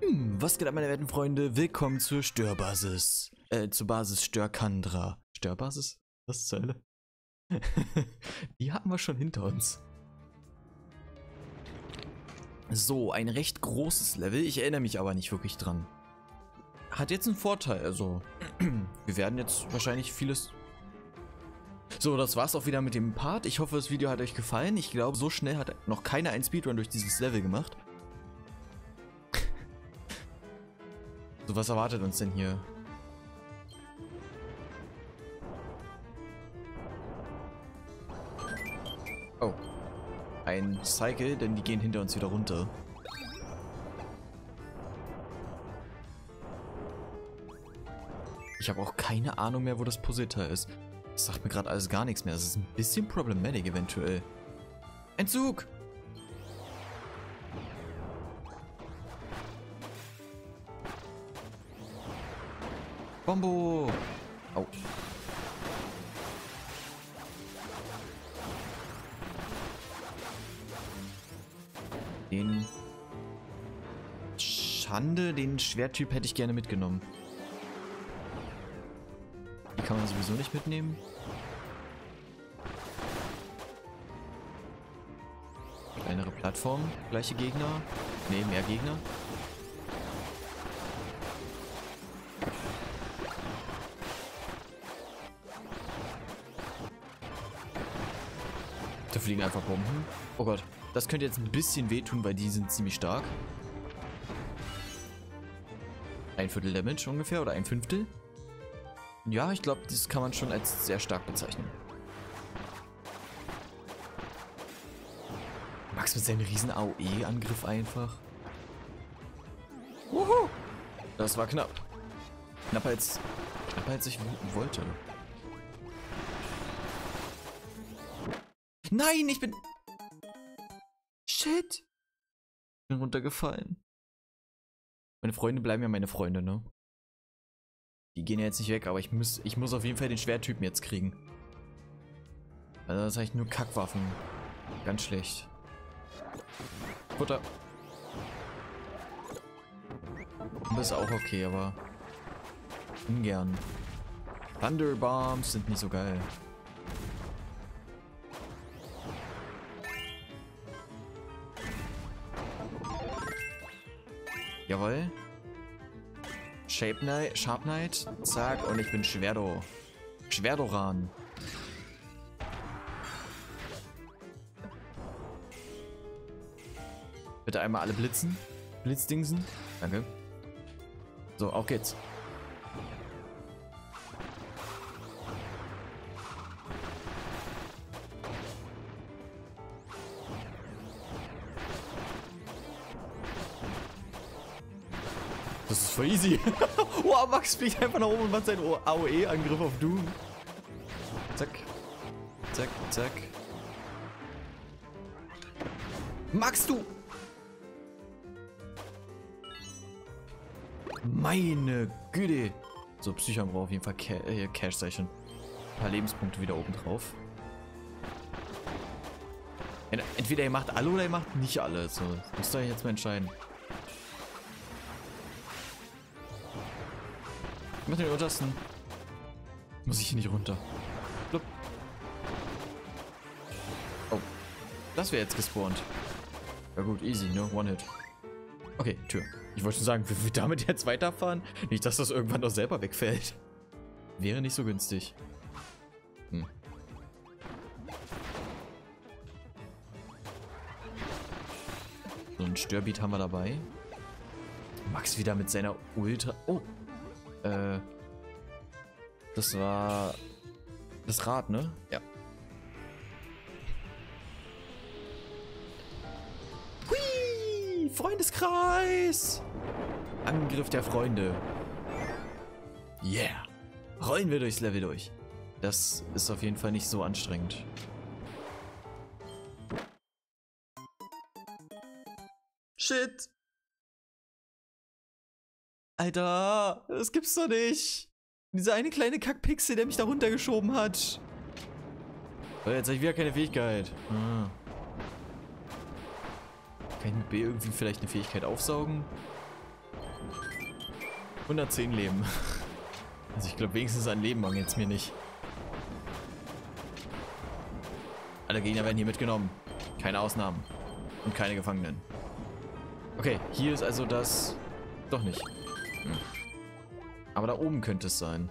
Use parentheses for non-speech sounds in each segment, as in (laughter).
Hm, was geht ab, meine werten Freunde? Willkommen zur Störbasis. Äh, zur Basis Störkandra. Störbasis? Was zur Hölle? (laughs) Die hatten wir schon hinter uns. So, ein recht großes Level. Ich erinnere mich aber nicht wirklich dran. Hat jetzt einen Vorteil, also (clears throat) wir werden jetzt wahrscheinlich vieles... So, das war's auch wieder mit dem Part. Ich hoffe, das Video hat euch gefallen. Ich glaube, so schnell hat noch keiner einen Speedrun durch dieses Level gemacht. So, was erwartet uns denn hier? Oh. Ein Cycle, denn die gehen hinter uns wieder runter. Ich habe auch keine Ahnung mehr, wo das Puzzleteil ist. Das sagt mir gerade alles gar nichts mehr. Das ist ein bisschen problematic eventuell. Entzug! Bombo! Au. Den Schande, den Schwerttyp hätte ich gerne mitgenommen. Die kann man sowieso nicht mitnehmen. Kleinere Plattform, gleiche Gegner. Ne, mehr Gegner. Da fliegen einfach Bomben. Oh Gott. Das könnte jetzt ein bisschen wehtun, weil die sind ziemlich stark. Ein Viertel Damage ungefähr oder ein Fünftel. Ja, ich glaube, das kann man schon als sehr stark bezeichnen. Max mit seinem riesen AOE-Angriff einfach. Wuhu! Das war knapp. Knapper als, knapper als ich wollte. Nein, ich bin... Shit. Ich bin runtergefallen. Meine Freunde bleiben ja meine Freunde, ne? Die gehen ja jetzt nicht weg, aber ich muss, ich muss auf jeden Fall den Schwerttypen jetzt kriegen. Also das heißt nur Kackwaffen. Ganz schlecht. Futter. Das ist auch okay, aber ungern. Thunderbombs sind nicht so geil. Jawohl. Shape Knight, Sharp Knight. Zack, und ich bin Schwerdo. Schwerdoran. Bitte einmal alle blitzen. Blitzdingsen. Danke. So, auf geht's. Voll easy. (laughs) wow, Max fliegt einfach nach oben und macht seinen AOE-Angriff auf Doom. Zack. Zack, zack. Max, du! Meine Güte. So, Psychon braucht auf jeden Fall Ca äh, Cash, sag ich schon. Ein paar Lebenspunkte wieder oben drauf. Entweder ihr macht alle oder ihr macht nicht alle. So, müsst ihr jetzt mal entscheiden. Muss den untersten. Muss ich hier nicht runter. Blub. Oh. Das wäre jetzt gespawnt. Ja gut, easy, ne? One-Hit. Okay, Tür. Ich wollte schon sagen, wie wir damit jetzt weiterfahren? Nicht, dass das irgendwann doch selber wegfällt. Wäre nicht so günstig. Hm. So ein Störbeat haben wir dabei. Max wieder mit seiner Ultra... Oh, äh, das war das Rad, ne? Ja. Hui! Freundeskreis! Angriff der Freunde. Yeah! Rollen wir durchs Level durch. Das ist auf jeden Fall nicht so anstrengend. Shit! Alter, das gibt's doch nicht. Dieser eine kleine Kackpixel, der mich da runtergeschoben hat. Oh, jetzt habe ich wieder keine Fähigkeit. Ah. Kann ich mit B irgendwie vielleicht eine Fähigkeit aufsaugen? 110 Leben. (laughs) Also ich glaube wenigstens ein Leben mangelt es mir nicht. Alle Gegner werden hier mitgenommen. Keine Ausnahmen. Und keine Gefangenen. Okay, hier ist also das... Doch nicht. Hm. Aber da oben könnte es sein.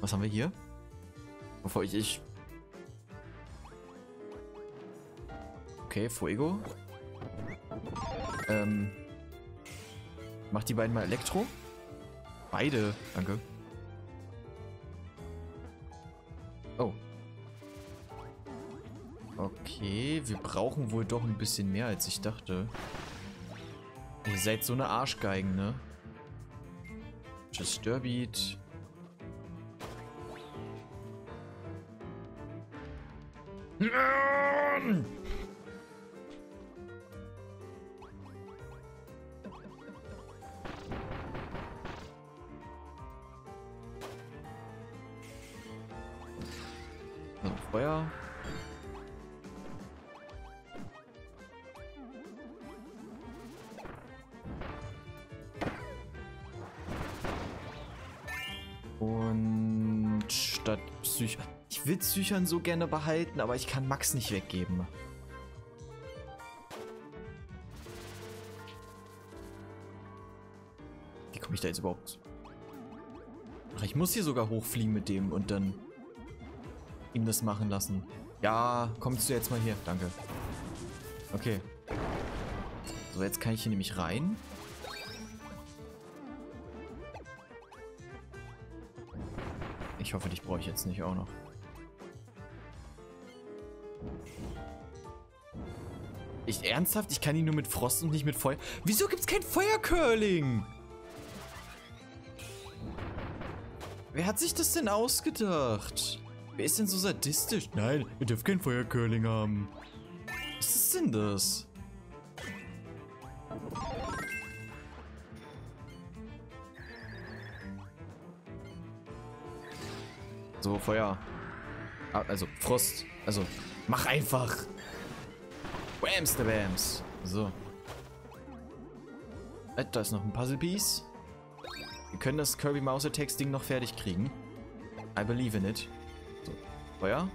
Was haben wir hier? Bevor ich... ich okay, Fuego. Ähm... Macht die beiden mal Elektro? Beide, danke. Wir brauchen wohl doch ein bisschen mehr, als ich dachte. Ihr seid so eine Arschgeigen, ne? Just Derbeat. Feuer. Will Psychern so gerne behalten, aber ich kann Max nicht weggeben. Wie komme ich da jetzt überhaupt? Ach, ich muss hier sogar hochfliegen mit dem und dann ihm das machen lassen. Ja, kommst du jetzt mal hier? Danke. Okay. So, jetzt kann ich hier nämlich rein. Ich hoffe, dich brauche ich jetzt nicht auch noch. Ich ernsthaft? Ich kann ihn nur mit Frost und nicht mit Feuer. Wieso gibt es kein Feuercurling? Wer hat sich das denn ausgedacht? Wer ist denn so sadistisch? Nein, ihr dürft kein Feuercurling haben. Was ist denn das? So, Feuer. Ah, also, Frost. Also, mach einfach. Whams, der Bams. So. Äh, da ist noch ein Puzzle-Piece. Wir können das Kirby Mouse Attacks Ding noch fertig kriegen. I believe in it. Feuer.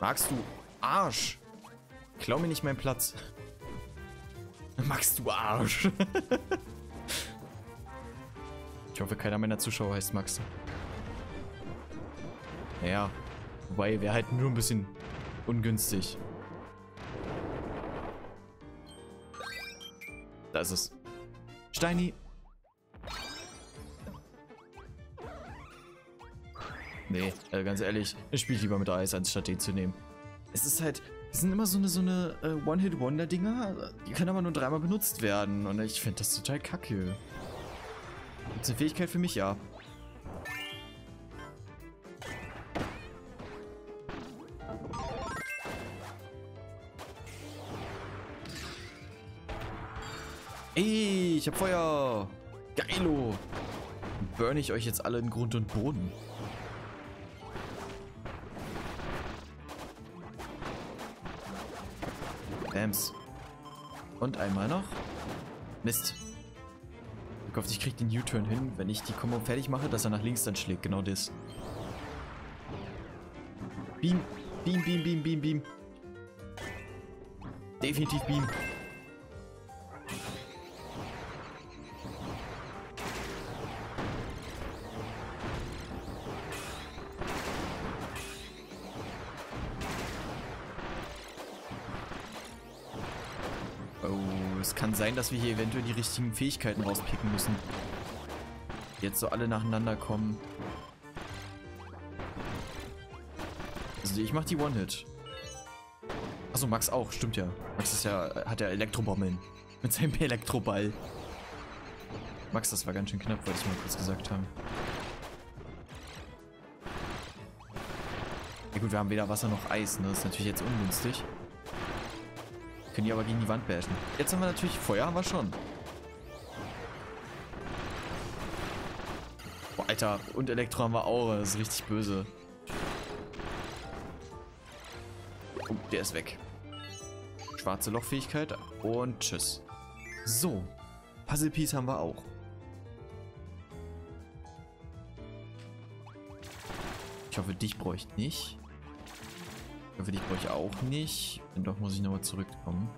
Magst du Arsch? Klau mir nicht meinen Platz. (laughs) Magst du Arsch? (laughs) ich hoffe, keiner meiner Zuschauer heißt Max. Naja, wobei wäre halt nur ein bisschen ungünstig. Da ist es. Steini. Nee, äh, ganz ehrlich, ich spiele lieber mit Eis, anstatt den zu nehmen. Es ist halt, es sind immer so eine, so eine äh, One-Hit-Wonder-Dinger, die können aber nur dreimal benutzt werden. Und ich finde das total kacke. Gibt's eine Fähigkeit für mich? Ja. Ey, ich hab Feuer. Geilo. Burn ich euch jetzt alle in Grund und Boden. Bams. Und einmal noch. Mist. Ich hoffe, ich kriege den U-Turn hin, wenn ich die Kombo fertig mache, dass er nach links dann schlägt. Genau das. Beam. Beam, beam, beam, beam, beam. Definitiv Beam. Sein, dass wir hier eventuell die richtigen Fähigkeiten rauspicken müssen. Jetzt so alle nacheinander kommen. Also ich mach die One-Hit. Achso, Max auch, stimmt ja. Max ist ja, hat ja Elektrobommeln. (laughs) Mit seinem Elektroball. Max, das war ganz schön knapp, wollte ich mal kurz gesagt haben. Ja gut, wir haben weder Wasser noch Eis, ne? Das ist natürlich jetzt ungünstig. Können die aber gegen die Wand bashen. Jetzt haben wir natürlich Feuer, haben wir schon. Boah, Alter. Und Elektro haben wir auch. Das ist richtig böse. Oh, der ist weg. schwarze Lochfähigkeit und tschüss. So, Puzzle Piece haben wir auch. Ich hoffe, dich bräuchte ich nicht. Hoffe, dich bräuchte ich auch nicht. Wenn doch, muss ich nochmal zurückkommen.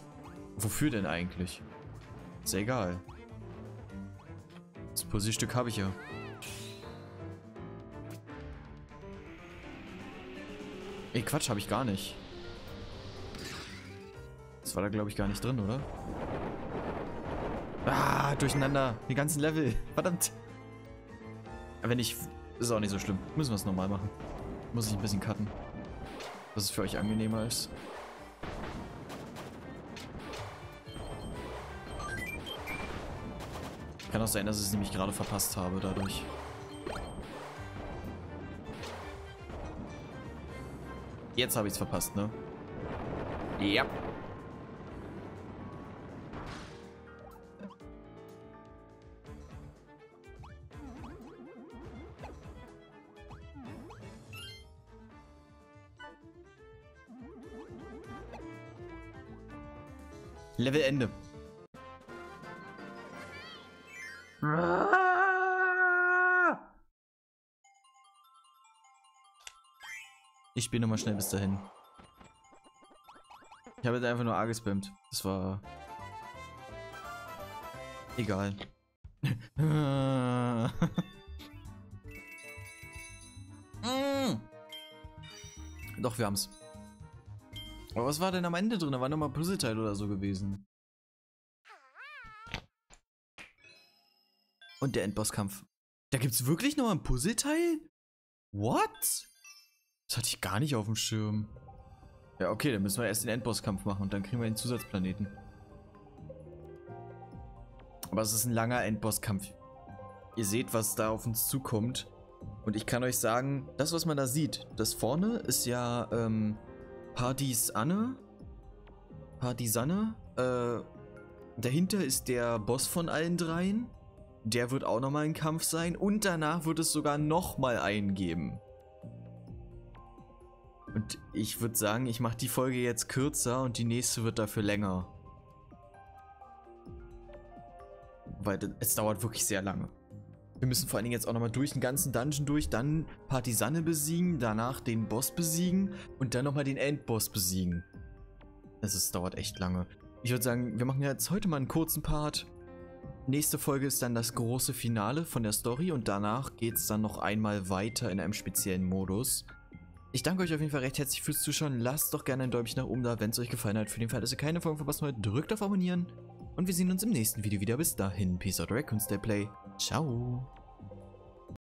Wofür denn eigentlich? Ist ja egal. Das Puzzlestück habe ich ja. Ey, Quatsch, habe ich gar nicht. Das war da, glaube ich, gar nicht drin, oder? Ah, durcheinander. Die ganzen Level. (laughs) Verdammt. Wenn ich... Ist auch nicht so schlimm. Müssen wir es nochmal machen. Muss ich ein bisschen cutten. Dass es für euch angenehmer ist. Kann auch sein, dass ich es nämlich gerade verpasst habe dadurch. Jetzt habe ich es verpasst, ne? Ja. Level Ende. Ich spiele nochmal schnell bis dahin. Ich habe jetzt einfach nur A gespammt. Das war... Egal. (laughs) Doch, wir haben's. Aber was war denn am Ende drin? Da war nochmal Puzzleteil oder so gewesen. Und der Endbosskampf. Da gibt's wirklich noch ein Puzzleteil? What? Das hatte ich gar nicht auf dem Schirm. Ja, okay, dann müssen wir erst den Endbosskampf machen und dann kriegen wir den Zusatzplaneten. Aber es ist ein langer Endbosskampf. Ihr seht, was da auf uns zukommt. Und ich kann euch sagen, das, was man da sieht, das vorne ist ja, ähm, Partys Anne. Äh, dahinter ist der Boss von allen dreien. Der wird auch nochmal ein Kampf sein. Und danach wird es sogar nochmal einen geben. Und ich würde sagen, ich mache die Folge jetzt kürzer und die nächste wird dafür länger. Weil es dauert wirklich sehr lange. Wir müssen vor allen Dingen jetzt auch nochmal durch den ganzen Dungeon durch, dann Partisanne besiegen, danach den Boss besiegen und dann nochmal den Endboss besiegen. Es ist, dauert echt lange. Ich würde sagen, wir machen jetzt heute mal einen kurzen Part. Nächste Folge ist dann das große Finale von der Story und danach geht es dann noch einmal weiter in einem speziellen Modus. Ich danke euch auf jeden Fall recht herzlich fürs Zuschauen. Lasst doch gerne ein Däumchen nach oben da, wenn es euch gefallen hat. Für den Fall, dass ihr keine Folgen verpassen wollt, drückt auf Abonnieren. Und wir sehen uns im nächsten Video wieder. Bis dahin, Peace out, Raccoon Stay Play. Ciao.